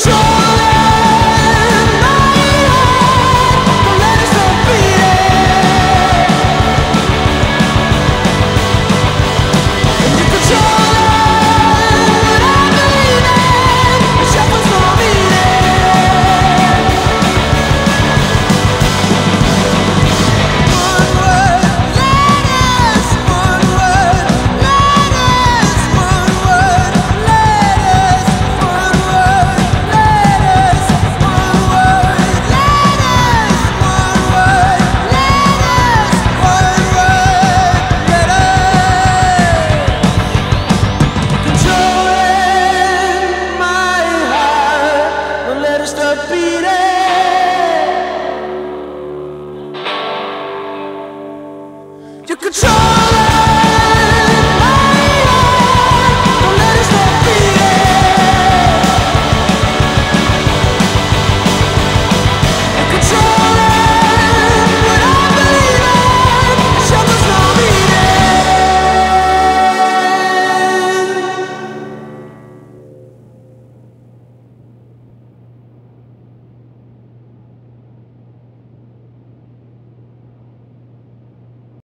So You control